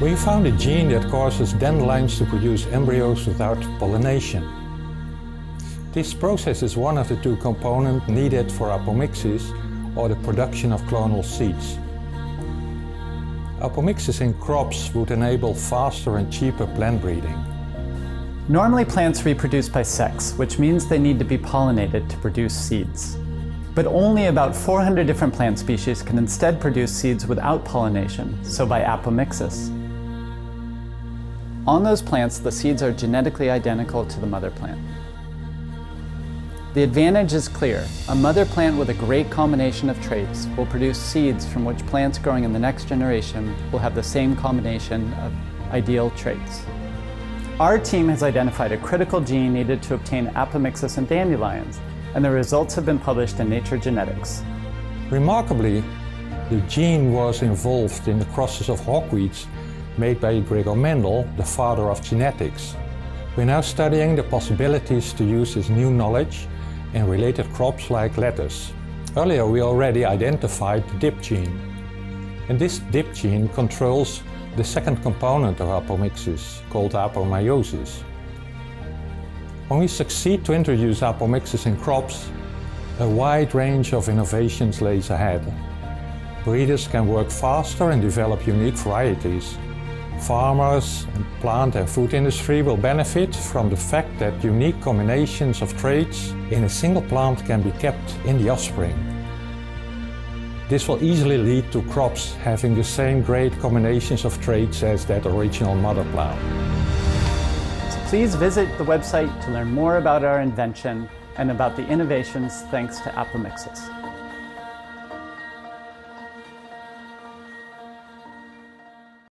We found a gene that causes dandelions to produce embryos without pollination. This process is one of the two components needed for apomixis, or the production of clonal seeds. Apomixis in crops would enable faster and cheaper plant breeding. Normally plants reproduce by sex, which means they need to be pollinated to produce seeds. But only about 400 different plant species can instead produce seeds without pollination, so by apomixis. On those plants, the seeds are genetically identical to the mother plant. The advantage is clear. A mother plant with a great combination of traits will produce seeds from which plants growing in the next generation will have the same combination of ideal traits. Our team has identified a critical gene needed to obtain apomixis in dandelions, and the results have been published in Nature Genetics. Remarkably, the gene was involved in the crosses of hawkweeds made by Gregor Mendel, the father of genetics. We're now studying the possibilities to use this new knowledge in related crops like lettuce. Earlier we already identified the DIP gene. And this DIP gene controls the second component of apomixis, called apomeiosis. When we succeed to introduce apomixis in crops, a wide range of innovations lays ahead. Breeders can work faster and develop unique varieties. Farmers and plant and food industry will benefit from the fact that unique combinations of traits in a single plant can be kept in the offspring. This will easily lead to crops having the same great combinations of traits as that original mother plant. So please visit the website to learn more about our invention and about the innovations thanks to Apomixis.